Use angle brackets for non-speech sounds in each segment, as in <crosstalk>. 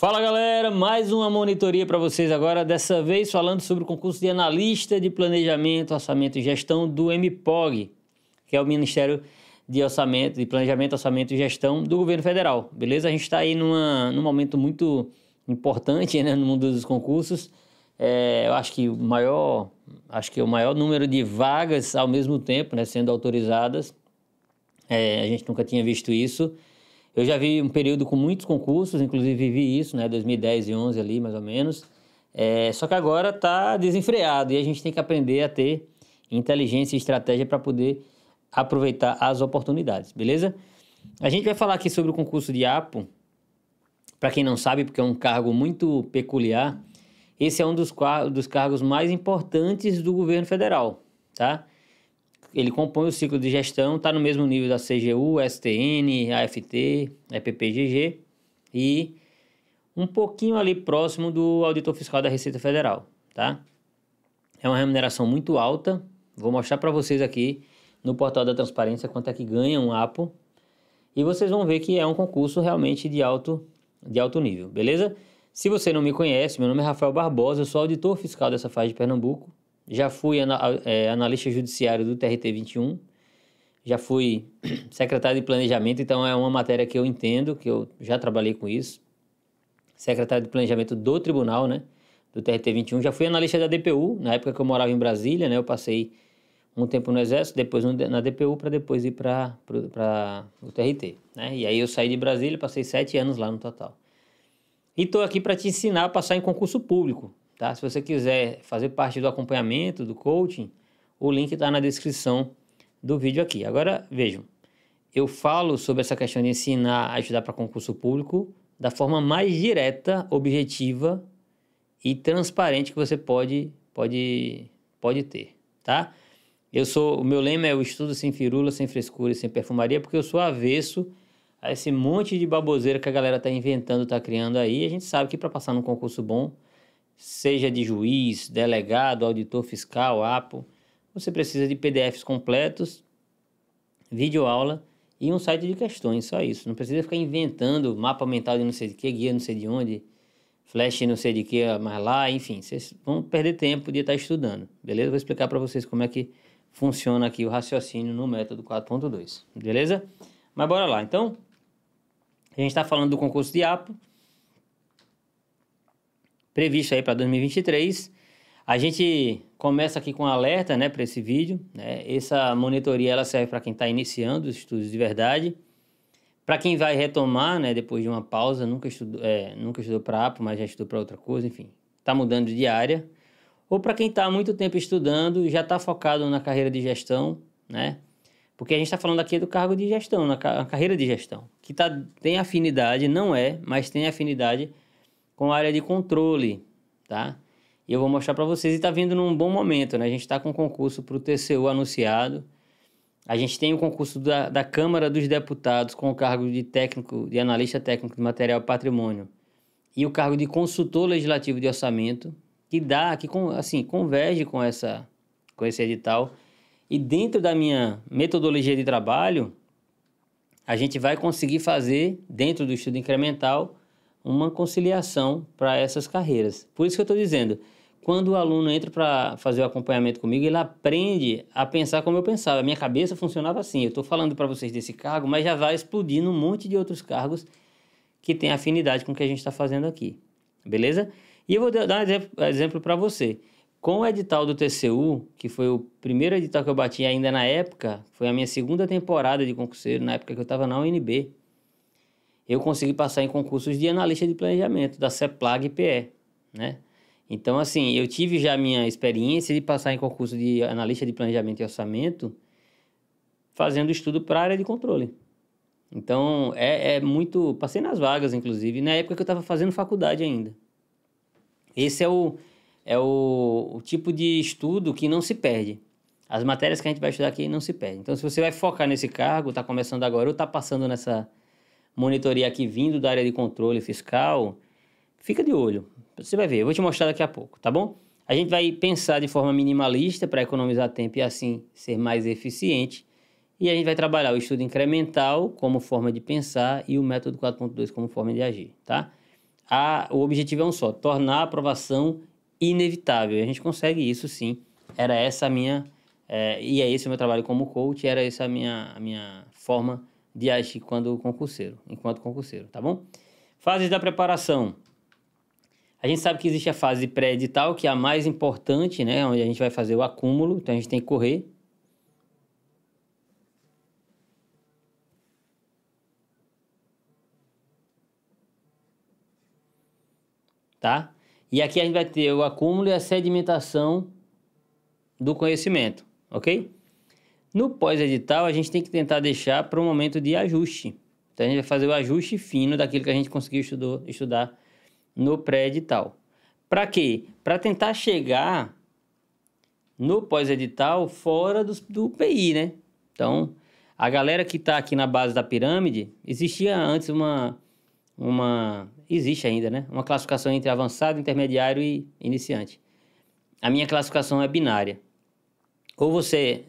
Fala galera, mais uma monitoria para vocês agora, dessa vez falando sobre o concurso de analista de planejamento, orçamento e gestão do MPOG, que é o Ministério de Orçamento, de Planejamento, Orçamento e Gestão do Governo Federal, beleza? A gente está aí numa, num momento muito importante né, no mundo dos concursos. É, eu acho que o maior, acho que o maior número de vagas ao mesmo tempo, né, sendo autorizadas, é, a gente nunca tinha visto isso. Eu já vi um período com muitos concursos, inclusive vivi isso, né, 2010 e 11 ali, mais ou menos. É, só que agora está desenfreado e a gente tem que aprender a ter inteligência e estratégia para poder aproveitar as oportunidades, beleza? A gente vai falar aqui sobre o concurso de APO. Para quem não sabe, porque é um cargo muito peculiar, esse é um dos, dos cargos mais importantes do governo federal, tá? Ele compõe o ciclo de gestão, está no mesmo nível da CGU, STN, AFT, EPPGG e um pouquinho ali próximo do auditor fiscal da Receita Federal, tá? É uma remuneração muito alta. Vou mostrar para vocês aqui no portal da transparência quanto é que ganha um APO. E vocês vão ver que é um concurso realmente de alto, de alto nível, beleza? Se você não me conhece, meu nome é Rafael Barbosa, eu sou auditor fiscal dessa fase de Pernambuco já fui é, analista judiciário do TRT 21, já fui <clears throat> secretário de planejamento, então é uma matéria que eu entendo, que eu já trabalhei com isso. Secretário de planejamento do tribunal, né? Do TRT 21. Já fui analista da DPU, na época que eu morava em Brasília, né? Eu passei um tempo no Exército, depois na DPU, para depois ir para o TRT, né? E aí eu saí de Brasília, passei sete anos lá no total. E estou aqui para te ensinar a passar em concurso público, Tá? Se você quiser fazer parte do acompanhamento, do coaching, o link está na descrição do vídeo aqui. Agora, vejam, eu falo sobre essa questão de ensinar a estudar para concurso público da forma mais direta, objetiva e transparente que você pode, pode, pode ter, tá? Eu sou, o meu lema é o estudo sem firula, sem frescura e sem perfumaria, porque eu sou avesso a esse monte de baboseira que a galera está inventando, está criando aí. A gente sabe que para passar num concurso bom, seja de juiz, delegado, auditor fiscal, APO, você precisa de PDFs completos, videoaula e um site de questões, só isso. Não precisa ficar inventando mapa mental de não sei de que, guia não sei de onde, flash não sei de que, mas lá, enfim, vocês vão perder tempo de estar estudando, beleza? Vou explicar para vocês como é que funciona aqui o raciocínio no método 4.2, beleza? Mas bora lá, então, a gente está falando do concurso de APO, previsto aí para 2023. A gente começa aqui com um alerta, né, para esse vídeo. Né? Essa monitoria ela serve para quem está iniciando os estudos de verdade. Para quem vai retomar, né, depois de uma pausa, nunca estudou, é, nunca estudou para APO, mas já estudou para outra coisa, enfim, está mudando de área. Ou para quem está há muito tempo estudando e já está focado na carreira de gestão, né? Porque a gente está falando aqui do cargo de gestão, na, carreira de gestão, que tá, tem afinidade, não é, mas tem afinidade com a área de controle, tá? E eu vou mostrar para vocês e está vindo num bom momento, né? A gente está com concurso para o TCU anunciado. A gente tem o concurso da, da Câmara dos Deputados com o cargo de técnico, de analista técnico de material patrimônio e o cargo de consultor legislativo de orçamento, que dá, que assim, converge com essa com esse edital. E dentro da minha metodologia de trabalho, a gente vai conseguir fazer, dentro do estudo incremental, uma conciliação para essas carreiras. Por isso que eu estou dizendo, quando o aluno entra para fazer o acompanhamento comigo, ele aprende a pensar como eu pensava. A minha cabeça funcionava assim. Eu estou falando para vocês desse cargo, mas já vai explodindo um monte de outros cargos que têm afinidade com o que a gente está fazendo aqui. Beleza? E eu vou dar um exemplo para você. Com o edital do TCU, que foi o primeiro edital que eu bati ainda na época, foi a minha segunda temporada de concurseiro, na época que eu estava na UNB eu consegui passar em concursos de analista de planejamento da CEPLAG PE, né? Então, assim, eu tive já a minha experiência de passar em concurso de analista de planejamento e orçamento fazendo estudo para a área de controle. Então, é, é muito... Passei nas vagas, inclusive, na época que eu estava fazendo faculdade ainda. Esse é o, é o, o tipo de estudo que não se perde. As matérias que a gente vai estudar aqui não se perdem. Então, se você vai focar nesse cargo, está começando agora ou está passando nessa monitoria aqui vindo da área de controle fiscal, fica de olho. Você vai ver, eu vou te mostrar daqui a pouco, tá bom? A gente vai pensar de forma minimalista para economizar tempo e assim ser mais eficiente. E a gente vai trabalhar o estudo incremental como forma de pensar e o método 4.2 como forma de agir, tá? a, o objetivo é um só, tornar a aprovação inevitável. A gente consegue isso sim. Era essa a minha. É, e é esse o meu trabalho como coach, era essa a minha, a minha forma de agir quando concurseiro, enquanto concurseiro, tá bom? Fases da preparação. A gente sabe que existe a fase pré-edital, que é a mais importante, né? Onde a gente vai fazer o acúmulo, então a gente tem que correr. Tá? E aqui a gente vai ter o acúmulo e a sedimentação do conhecimento, ok? No pós-edital, a gente tem que tentar deixar para um momento de ajuste. Então, a gente vai fazer o ajuste fino daquilo que a gente conseguiu estudou, estudar no pré-edital. Para quê? Para tentar chegar no pós-edital fora do, do PI, né? Então, a galera que está aqui na base da pirâmide, existia antes uma, uma... Existe ainda, né? Uma classificação entre avançado, intermediário e iniciante. A minha classificação é binária. Ou você...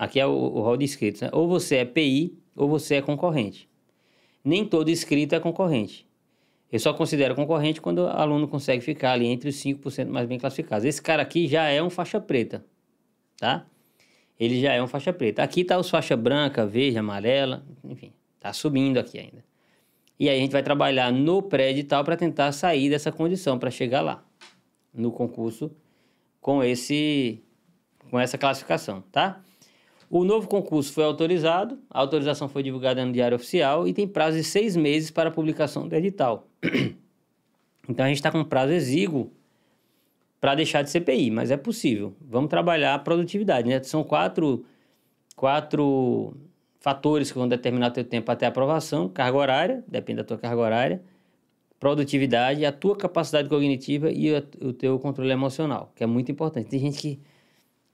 Aqui é o, o rol de inscritos, né? Ou você é PI ou você é concorrente. Nem todo inscrito é concorrente. Eu só considero concorrente quando o aluno consegue ficar ali entre os 5% mais bem classificados. Esse cara aqui já é um faixa preta, tá? Ele já é um faixa preta. Aqui tá os faixa branca, verde, amarela, enfim, tá subindo aqui ainda. E aí a gente vai trabalhar no pré-edital para tentar sair dessa condição, para chegar lá, no concurso, com esse com essa classificação, tá? O novo concurso foi autorizado, a autorização foi divulgada no Diário Oficial e tem prazo de seis meses para a publicação do edital. <clears throat> Então a gente está com um prazo exíguo para deixar de CPI, mas é possível. Vamos trabalhar a produtividade, né? São quatro, quatro fatores que vão determinar o teu tempo até a aprovação. Carga horária, depende da tua carga horária. Produtividade, a tua capacidade cognitiva e o teu controle emocional, que é muito importante. Tem gente que,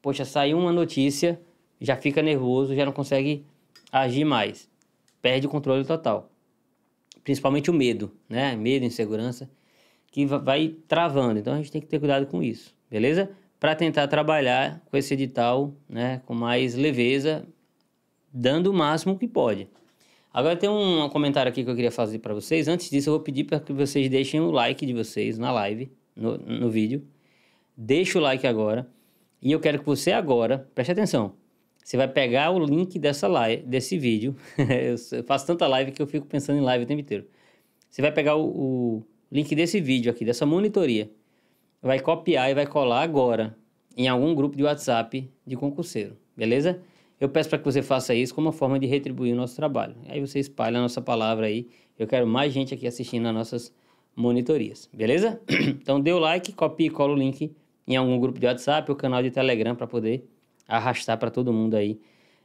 poxa, saiu uma notícia já fica nervoso, já não consegue agir mais. Perde o controle total. Principalmente o medo, né? Medo, insegurança, que vai travando. Então a gente tem que ter cuidado com isso, beleza? Para tentar trabalhar com esse edital, né, com mais leveza, dando o máximo que pode. Agora tem um comentário aqui que eu queria fazer para vocês. Antes disso, eu vou pedir para que vocês deixem o like de vocês na live, no, no vídeo. Deixa o like agora. E eu quero que você agora, preste atenção, você vai pegar o link dessa live, desse vídeo. <laughs> eu faço tanta live que eu fico pensando em live o tempo inteiro. Você vai pegar o, o link desse vídeo aqui, dessa monitoria. Vai copiar e vai colar agora em algum grupo de WhatsApp de concurseiro, beleza? Eu peço para que você faça isso como uma forma de retribuir o nosso trabalho. Aí você espalha a nossa palavra aí. Eu quero mais gente aqui assistindo as nossas monitorias, beleza? <clears throat> então dê o like, copie e cola o link em algum grupo de WhatsApp ou canal de Telegram para poder arrastar para todo mundo aí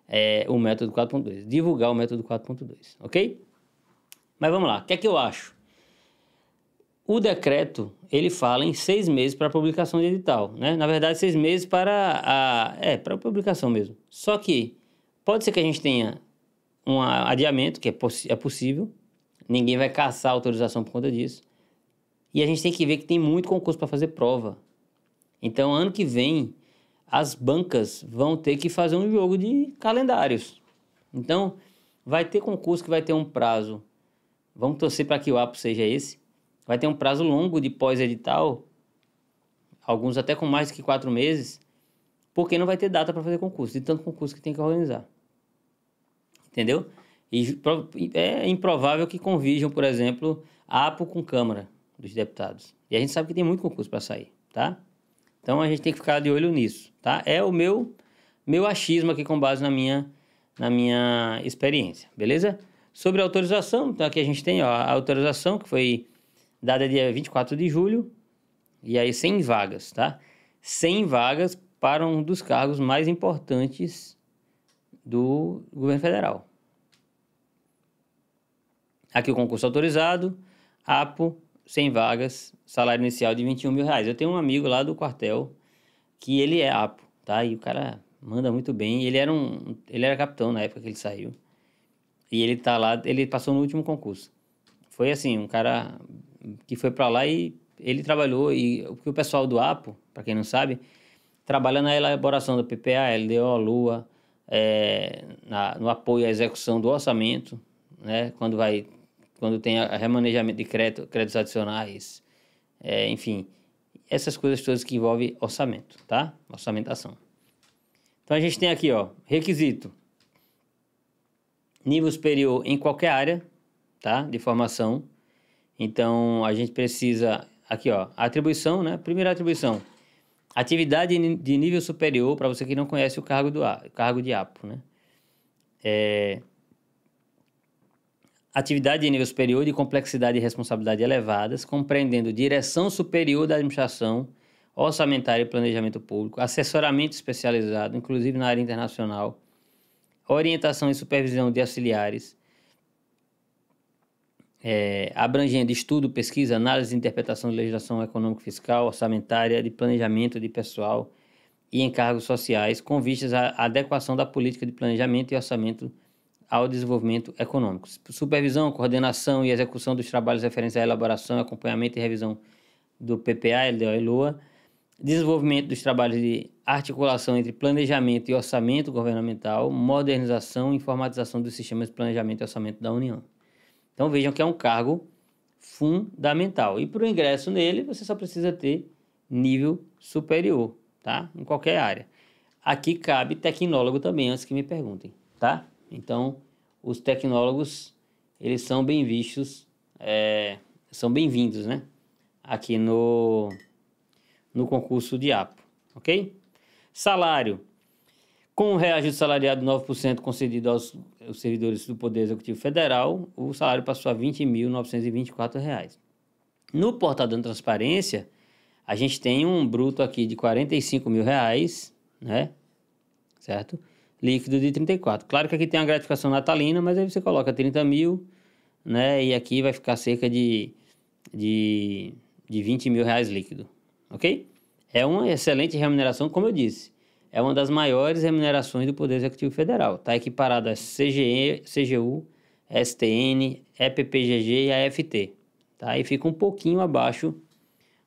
é, o método 4.2, divulgar o método 4.2, ok? Mas vamos lá, o que é que eu acho? O decreto, ele fala em seis meses para a publicação de edital, né? Na verdade, seis meses para a... é, para a publicação mesmo. Só que pode ser que a gente tenha um adiamento, que é, é possível, ninguém vai caçar autorização por conta disso. E a gente tem que ver que tem muito concurso para fazer prova. Então, ano que vem, as bancas vão ter que fazer um jogo de calendários. Então, vai ter concurso que vai ter um prazo. Vamos torcer para que o APO seja esse. Vai ter um prazo longo de pós-edital, alguns até com mais que quatro meses, porque não vai ter data para fazer concurso, de tanto concurso que tem que organizar. Entendeu? E é improvável que convijam, por exemplo, APO com Câmara dos Deputados. E a gente sabe que tem muito concurso para sair, tá? Então a gente tem que ficar de olho nisso, tá? É o meu meu achismo aqui com base na minha na minha experiência, beleza? Sobre a autorização, então aqui a gente tem ó, a autorização que foi dada dia 24 de julho e aí 100 vagas, tá? 100 vagas para um dos cargos mais importantes do governo federal. Aqui o concurso autorizado, APO, 100 vagas, salário inicial de 21 mil reais. Eu tenho um amigo lá do quartel que ele é APO, tá? E o cara manda muito bem. Ele era um, ele era capitão na época que ele saiu. E ele tá lá, ele passou no último concurso. Foi assim, um cara que foi para lá e ele trabalhou e o pessoal do APO, para quem não sabe, trabalha na elaboração do PPA, LDO, LUA, é, na, no apoio à execução do orçamento, né? Quando vai quando tem a remanejamento de crédito, créditos adicionais, é, enfim, essas coisas todas que envolvem orçamento, tá? Orçamentação. Então a gente tem aqui, ó, requisito nível superior em qualquer área, tá? De formação. Então a gente precisa aqui, ó, atribuição, né? Primeira atribuição, atividade de nível superior para você que não conhece o cargo do cargo de APO, né? É, atividade de nível superior de complexidade e responsabilidade elevadas, compreendendo direção superior da administração, orçamentária e planejamento público, assessoramento especializado, inclusive na área internacional, orientação e supervisão de auxiliares, é, abrangendo estudo, pesquisa, análise e interpretação de legislação econômico-fiscal, orçamentária, de planejamento de pessoal e encargos sociais, com vistas à adequação da política de planejamento e orçamento ao desenvolvimento econômico. Supervisão, coordenação e execução dos trabalhos referentes à elaboração, acompanhamento e revisão do PPA, LDO e LOA, desenvolvimento dos trabalhos de articulação entre planejamento e orçamento governamental, modernização e informatização dos sistemas de planejamento e orçamento da União. Então vejam que é um cargo fundamental. E para o ingresso nele, você só precisa ter nível superior, tá? Em qualquer área. Aqui cabe tecnólogo também, antes que me perguntem, tá? Então, os tecnólogos, eles são bem vistos, é, são bem-vindos, né? Aqui no, no concurso de APO, ok? Salário. Com o reajuste salariado de 9% concedido aos, aos, servidores do Poder Executivo Federal, o salário passou a R$ 20.924. No portal da transparência, a gente tem um bruto aqui de 45 mil reais, né? Certo? Líquido de 34. Claro que aqui tem a gratificação natalina, mas aí você coloca 30 mil, né? E aqui vai ficar cerca de, de, de 20 mil reais líquido, ok? É uma excelente remuneração, como eu disse. É uma das maiores remunerações do Poder Executivo Federal. Está equiparado a CGE, CGU, STN, EPPGG e AFT. Tá? E fica um pouquinho abaixo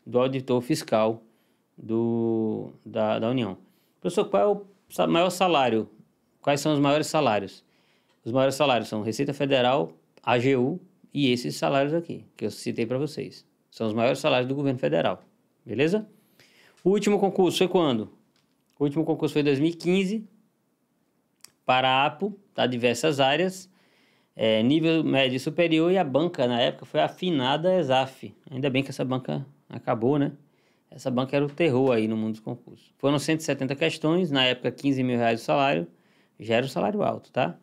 do auditor fiscal do, da, da União. Professor, qual é o maior salário Quais são os maiores salários? Os maiores salários são Receita Federal, AGU e esses salários aqui, que eu citei para vocês. São os maiores salários do governo federal. Beleza? O último concurso foi quando? O último concurso foi em 2015 para a APO, tá? diversas áreas, é, nível médio e superior, e a banca na época foi afinada ESAF. Ainda bem que essa banca acabou, né? Essa banca era o terror aí no mundo dos concursos. Foram 170 questões, na época 15 mil reais o salário, já era um salário alto, tá?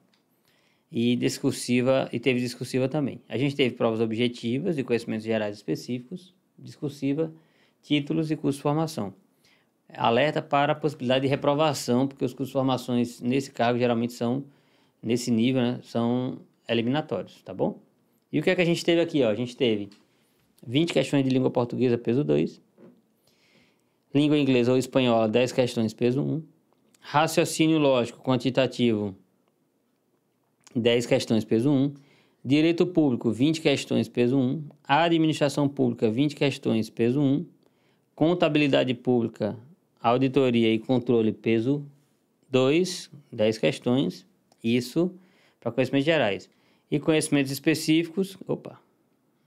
E discursiva, e teve discursiva também. A gente teve provas objetivas de conhecimentos gerais específicos, discursiva, títulos e curso de formação. Alerta para a possibilidade de reprovação, porque os cursos de formações nesse cargo geralmente são, nesse nível, né, são eliminatórios, tá bom? E o que é que a gente teve aqui? Ó? A gente teve 20 questões de língua portuguesa, peso 2. Língua inglesa ou espanhola, 10 questões, peso 1 Raciocínio lógico quantitativo, 10 questões, peso 1. Direito público, 20 questões, peso 1. Administração pública, 20 questões, peso 1. Contabilidade pública, auditoria e controle, peso 2, 10 questões. Isso para conhecimentos gerais. E conhecimentos específicos, opa,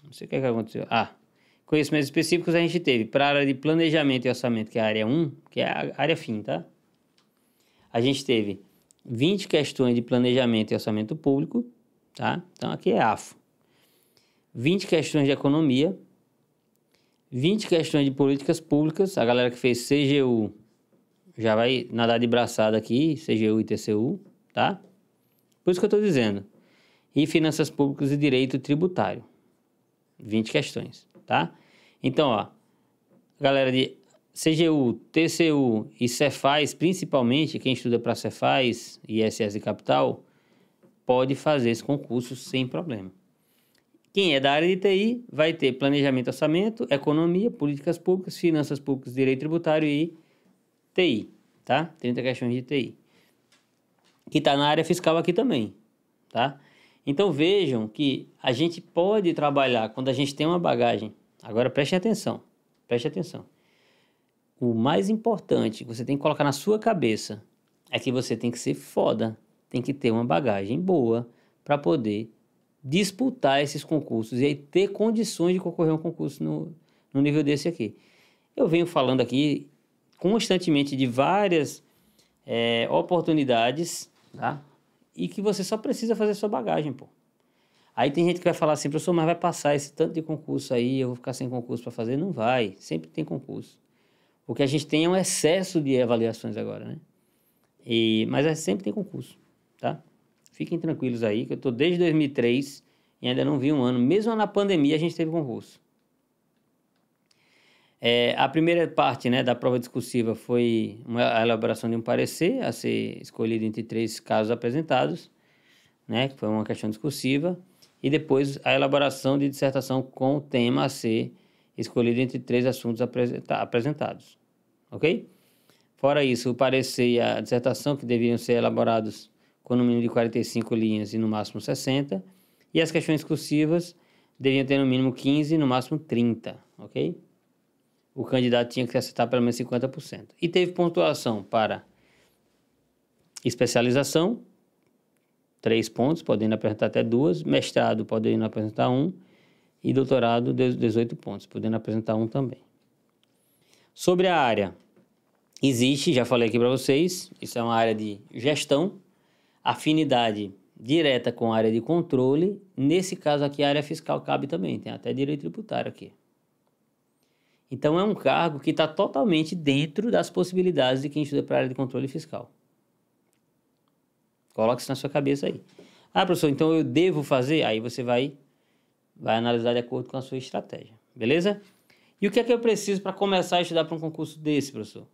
não sei o que, é que aconteceu. Ah, conhecimentos específicos a gente teve para a área de planejamento e orçamento, que é a área 1, que é a área fim, tá? A gente teve 20 questões de planejamento e orçamento público, tá? Então aqui é AFO. 20 questões de economia, 20 questões de políticas públicas, a galera que fez CGU já vai nadar de braçada aqui, CGU e TCU, tá? Por isso que eu estou dizendo. E finanças públicas e direito tributário. 20 questões, tá? Então, ó, galera de CGU, TCU e Cefaz, principalmente, quem estuda para Cefaz e SS Capital, pode fazer esse concurso sem problema. Quem é da área de TI vai ter planejamento, orçamento, economia, políticas públicas, finanças públicas, direito tributário e TI, tá? 30 questões de TI. Que está na área fiscal aqui também, tá? Então vejam que a gente pode trabalhar quando a gente tem uma bagagem. Agora preste atenção, preste atenção o mais importante que você tem que colocar na sua cabeça é que você tem que ser foda, tem que ter uma bagagem boa para poder disputar esses concursos e aí ter condições de concorrer a um concurso no, no nível desse aqui. Eu venho falando aqui constantemente de várias é, oportunidades, tá? E que você só precisa fazer sua bagagem, pô. Aí tem gente que vai falar assim, professor, mas vai passar esse tanto de concurso aí, eu vou ficar sem concurso para fazer? Não vai, sempre tem concurso. O que a gente tem é um excesso de avaliações agora, né? E, mas é, sempre tem concurso, tá? Fiquem tranquilos aí, que eu estou desde 2003 e ainda não vi um ano. Mesmo na pandemia a gente teve concurso. É, a primeira parte né, da prova discursiva foi uma, a elaboração de um parecer a ser escolhido entre três casos apresentados, né, que foi uma questão discursiva, e depois a elaboração de dissertação com o tema a ser escolhido entre três assuntos apresentados. Ok? Fora isso, o parecer e a dissertação, que deveriam ser elaborados com no mínimo de 45 linhas e no máximo 60, e as questões discursivas deviam ter no mínimo 15 e no máximo 30, ok? O candidato tinha que acertar pelo menos 50%. E teve pontuação para especialização, 3 pontos, podendo apresentar até duas, mestrado, podendo apresentar um, e doutorado, 18 pontos, podendo apresentar um também. Sobre a área, existe, já falei aqui para vocês, isso é uma área de gestão, afinidade direta com a área de controle. Nesse caso aqui, a área fiscal cabe também, tem até direito tributário aqui. Então, é um cargo que está totalmente dentro das possibilidades de quem estuda para a área de controle fiscal. Coloque isso na sua cabeça aí. Ah, professor, então eu devo fazer? Aí você vai, vai analisar de acordo com a sua estratégia. Beleza? E o que é que eu preciso para começar a estudar para um concurso desse, professor?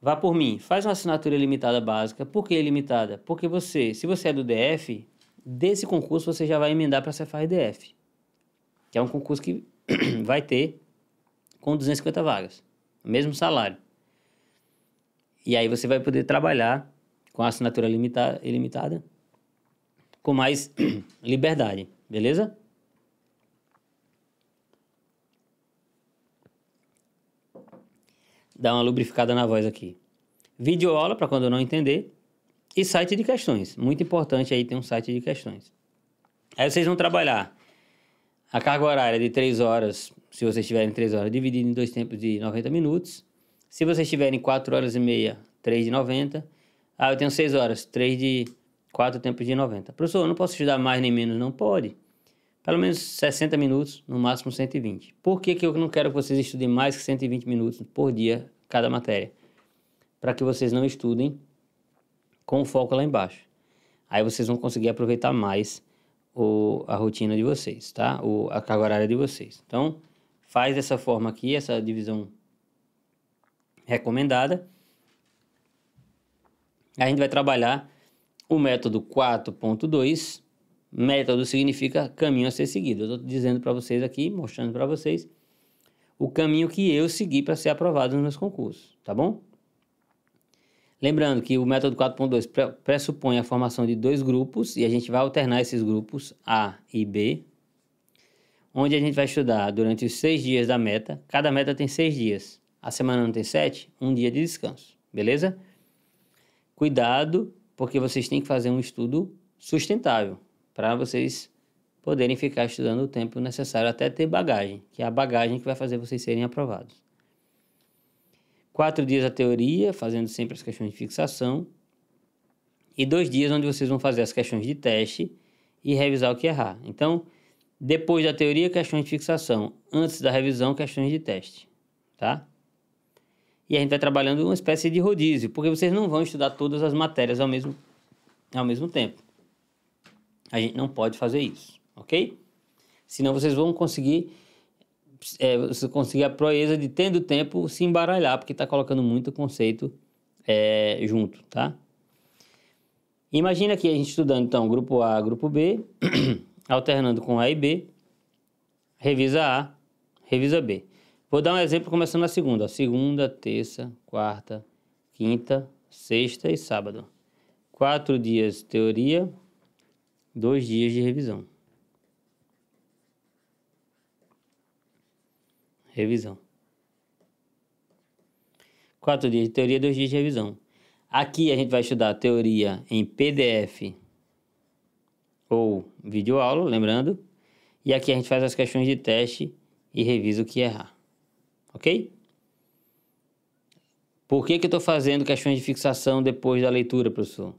Vá por mim, faz uma assinatura limitada básica. Por que limitada? Porque você, se você é do DF, desse concurso você já vai emendar para a Cefaz DF, que é um concurso que <clears throat> vai ter com 250 vagas, mesmo salário. E aí você vai poder trabalhar com a assinatura limita ilimitada com mais <clears throat> liberdade, beleza? Dá uma lubrificada na voz aqui. Vídeo aula para quando eu não entender. E site de questões. Muito importante aí ter um site de questões. Aí vocês vão trabalhar a carga horária de 3 horas, se vocês tiverem 3 horas, dividido em dois tempos de 90 minutos. Se vocês tiverem 4 horas e meia, 3 de 90. Ah, eu tenho 6 horas, 3 de 4 tempos de 90. Professor, eu não posso estudar mais nem menos, não pode. Pelo menos 60 minutos, no máximo 120. Por que, que eu não quero que vocês estudem mais que 120 minutos por dia cada matéria? Para que vocês não estudem com o foco lá embaixo. Aí vocês vão conseguir aproveitar mais o, a rotina de vocês, tá? O, a carga horária de vocês. Então, faz dessa forma aqui, essa divisão recomendada. A gente vai trabalhar o método 4.2. Método significa caminho a ser seguido. Eu estou dizendo para vocês aqui, mostrando para vocês o caminho que eu segui para ser aprovado nos meus concursos, tá bom? Lembrando que o método 4.2 pressupõe a formação de dois grupos e a gente vai alternar esses grupos A e B, onde a gente vai estudar durante os seis dias da meta. Cada meta tem seis dias. A semana não tem sete, um dia de descanso, beleza? Cuidado, porque vocês têm que fazer um estudo sustentável para vocês poderem ficar estudando o tempo necessário até ter bagagem, que é a bagagem que vai fazer vocês serem aprovados. Quatro dias a teoria, fazendo sempre as questões de fixação. E dois dias onde vocês vão fazer as questões de teste e revisar o que errar. Então, depois da teoria, questões de fixação. Antes da revisão, questões de teste. Tá? E a gente vai trabalhando uma espécie de rodízio, porque vocês não vão estudar todas as matérias ao mesmo, ao mesmo tempo. A gente não pode fazer isso, ok? Senão vocês vão conseguir é, você conseguir a proeza de, tendo tempo, se embaralhar, porque está colocando muito conceito é, junto, tá? Imagina aqui a gente estudando, então, grupo A, grupo B, <clears throat> alternando com A e B, revisa A, revisa B. Vou dar um exemplo começando na segunda. Segunda, terça, quarta, quinta, sexta e sábado. Quatro dias teoria, dois dias de revisão. revisão. Quatro dias de teoria, dois dias de revisão. Aqui a gente vai estudar teoria em PDF ou vídeo aula, lembrando. E aqui a gente faz as questões de teste e revisa o que errar. Ok? Por que, que eu estou fazendo questões de fixação depois da leitura, professor?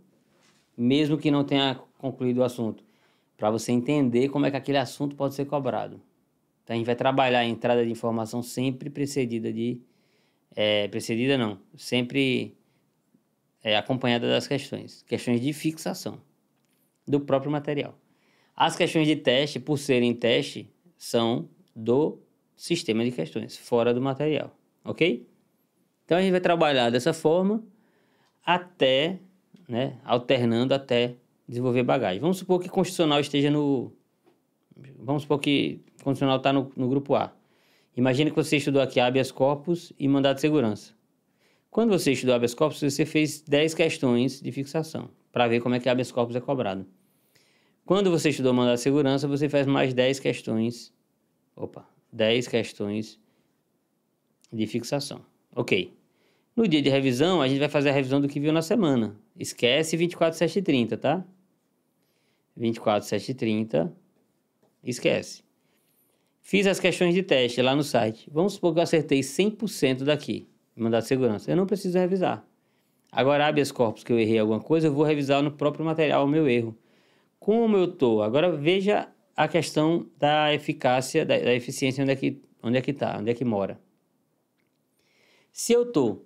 Mesmo que não tenha concluído o assunto. Para você entender como é que aquele assunto pode ser cobrado. Então a gente vai trabalhar a entrada de informação sempre precedida de. É, precedida não, sempre é, acompanhada das questões. Questões de fixação do próprio material. As questões de teste, por serem teste, são do sistema de questões, fora do material, ok? Então a gente vai trabalhar dessa forma até, né, alternando até desenvolver bagagem. Vamos supor que constitucional esteja no. Vamos supor que constitucional está no, no grupo A. Imagine que você estudou aqui habeas corpus e mandado de segurança. Quando você estudou habeas corpus, você fez 10 questões de fixação, para ver como é que habeas corpus é cobrado. Quando você estudou mandado de segurança, você faz mais 10 questões. Opa, 10 questões de fixação. Ok. No dia de revisão, a gente vai fazer a revisão do que viu na semana. Esquece 24, 7 e 30, tá? 24, 7 e 30. Esquece. Fiz as questões de teste lá no site. Vamos supor que eu acertei 100% daqui. Mandar de segurança. Eu não preciso revisar. Agora, habeas corpus que eu errei alguma coisa, eu vou revisar no próprio material o meu erro como eu estou. Agora veja a questão da eficácia, da, da eficiência, onde é que onde é que está, onde é que mora. Se eu estou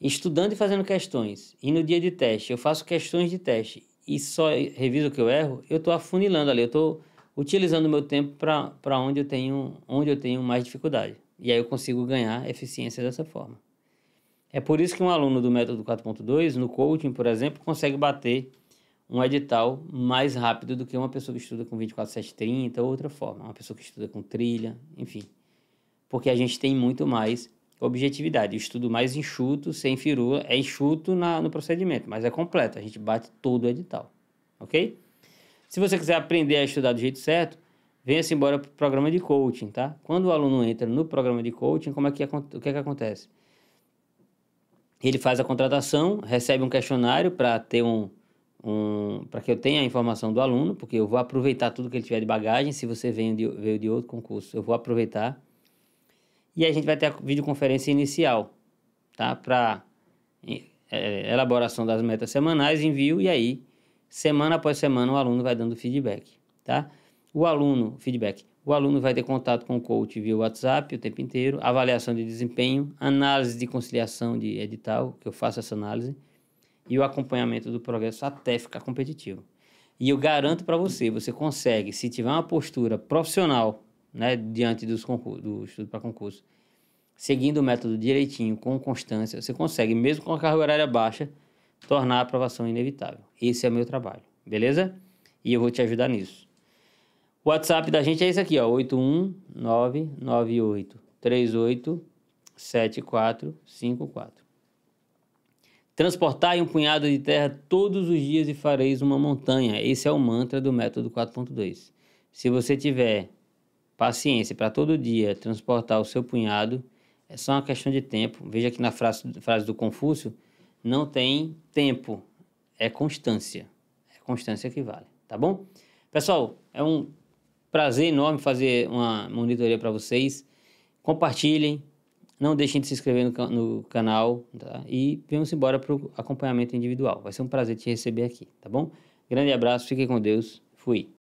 estudando e fazendo questões, e no dia de teste eu faço questões de teste e só reviso o que eu erro, eu estou afunilando ali, eu estou utilizando o meu tempo para onde, eu tenho, onde eu tenho mais dificuldade. E aí eu consigo ganhar eficiência dessa forma. É por isso que um aluno do método 4.2, no coaching, por exemplo, consegue bater um edital mais rápido do que uma pessoa que estuda com 24730 ou outra forma, uma pessoa que estuda com trilha, enfim. Porque a gente tem muito mais objetividade. O estudo mais enxuto, sem firula, é enxuto na, no procedimento, mas é completo, a gente bate todo o edital, ok? Se você quiser aprender a estudar do jeito certo, venha-se embora para o programa de coaching, tá? Quando o aluno entra no programa de coaching, como é que, o que é que acontece? Ele faz a contratação, recebe um questionário para ter um, um, para que eu tenha a informação do aluno, porque eu vou aproveitar tudo que ele tiver de bagagem. Se você veio de, veio de outro concurso, eu vou aproveitar. E a gente vai ter a videoconferência inicial, tá? Para é, elaboração das metas semanais, envio, e aí, semana após semana, o aluno vai dando feedback, tá? O aluno, feedback, o aluno vai ter contato com o coach via WhatsApp o tempo inteiro, avaliação de desempenho, análise de conciliação de edital, que eu faço essa análise, e o acompanhamento do progresso até ficar competitivo. E eu garanto para você, você consegue, se tiver uma postura profissional, né, diante dos do estudo para concurso, seguindo o método direitinho, com constância, você consegue, mesmo com a carga horária baixa, tornar a aprovação inevitável. Esse é o meu trabalho, beleza? E eu vou te ajudar nisso. O WhatsApp da gente é esse aqui, ó, 81998387454. Transportai um punhado de terra todos os dias e fareis uma montanha. Esse é o mantra do método 4.2. Se você tiver paciência para todo dia transportar o seu punhado, é só uma questão de tempo. Veja que na frase, frase do Confúcio, não tem tempo, é constância. É constância que vale, tá bom? Pessoal, é um prazer enorme fazer uma monitoria para vocês. Compartilhem, não deixem de se inscrever no, no canal tá? e vamos embora para o acompanhamento individual. Vai ser um prazer te receber aqui, tá bom? Grande abraço, fiquem com Deus, fui.